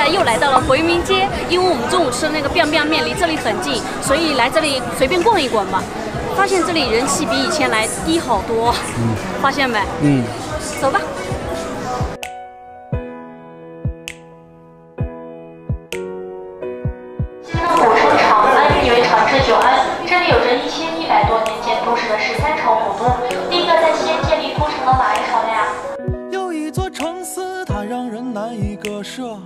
在又来到了回民街，因为我们中午吃的那个 biang biang 面离这里很近，所以来这里随便逛一逛吧。发现这里人气比以前来低好多，发现没？嗯，走吧。古城长安因为长治久安，这里有着一千一百多年间都市的十三朝古都。第一个在西安建立都城的哪一朝的呀？有一座城市，它让人难以割舍；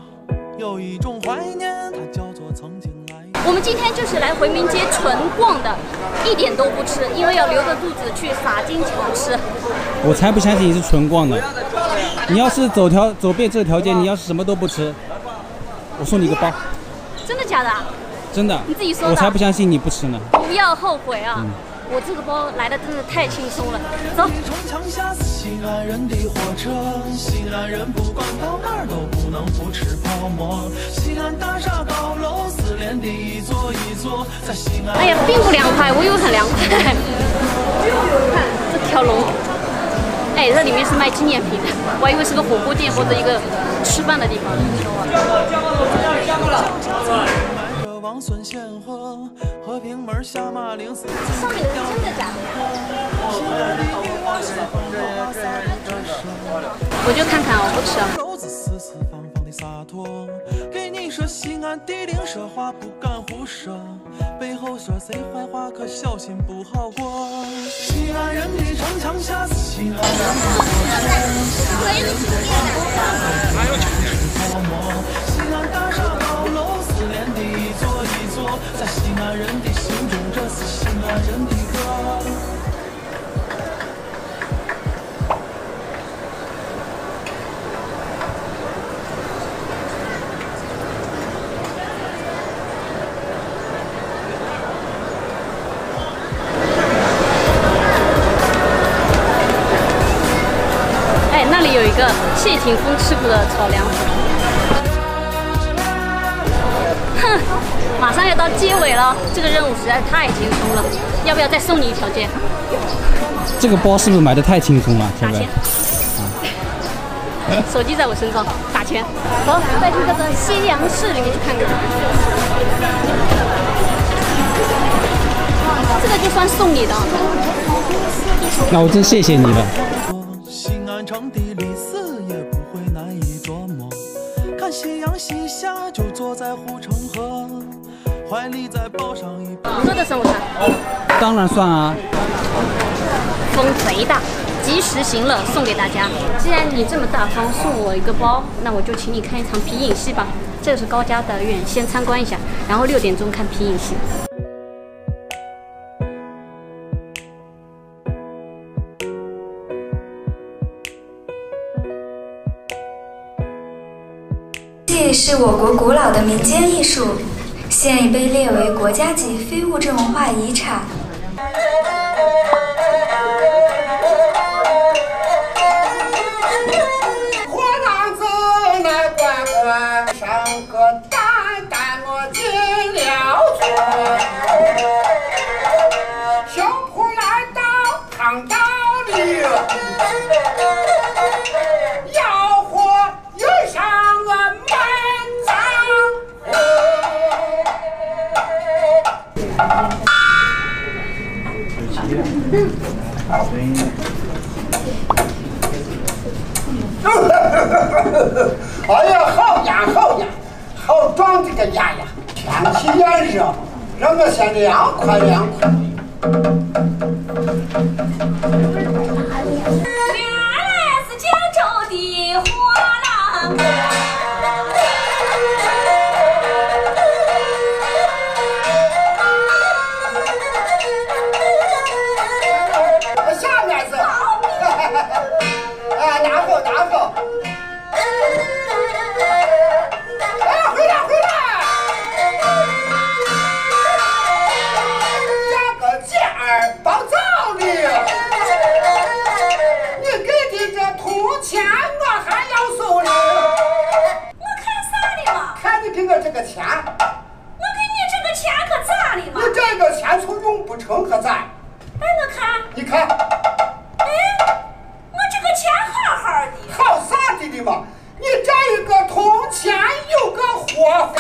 有一种怀念，它叫做曾经来。我们今天就是来回民街纯逛的，一点都不吃，因为要留着肚子去洒金桥吃。我才不相信你是纯逛的。你要是走条走遍这条街，你要是什么都不吃，我送你一个包，真的假的？真的。你自己说的我才不相信你不吃呢。不要后悔啊！我这个包来的真的太轻松了。走。城墙下是西安人的火车，西安人不管到哪儿都不能不吃泡馍。西安大厦高楼四连的一座一座，在西安。哎呀，并不凉快，我以为很凉快。看 这条龙，哎，这里面是卖纪念品的，我还以为是个火锅店或者一个吃饭的地方。买着王孙显赫，和平门下马陵寺。上面的是真的假？我就看看，我不吃四四方方的洒脱，给你说西安地灵说话不敢胡说，背后说谁坏话可小心不好过。西安人的城墙下是西安人个谢霆锋吃过的炒凉粉。哼，马上要到结尾了，这个任务实在太轻松了，要不要再送你一条街？这个包是不是买的太轻松了，打钱啊？手机在我身上，打钱。走，再去这个西洋市里面去看看。这个就算送你的。那我真谢谢你了。夕阳西下，就坐在护城河，怀里再抱上一把。这算不算？当然算啊。风贼大，及时行乐，送给大家。既然你这么大方送我一个包，那我就请你看一场皮影戏吧。这个是高家的院，先参观一下，然后六点钟看皮影戏。戏是我国古老的民间艺术，现已被列为国家级非物质文化遗产。火浪子来管管，上个蛋蛋我进了村。小铺来到扛道里，哎呀，好呀好呀，好壮这个牙呀！天气炎热，让我先凉快凉快。给我这个钱，我给你这个钱可咋的嘛？你这个钱就用不成可咋？哎，我看，你看，哎，我这个钱好好的，好啥的的嘛？你这一个铜钱有个活郎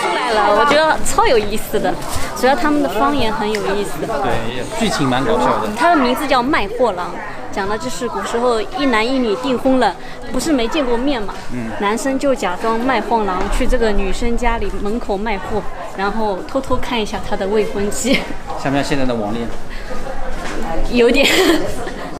出来了，我觉得超有意思的，主要他们的方言很有意思。对，剧情蛮搞笑的，他的名字叫卖货郎。讲的就是古时候一男一女订婚了，不是没见过面嘛，男生就假装卖货郎去这个女生家里门口卖货，然后偷偷看一下她的未婚妻，像不像现在的网恋？有点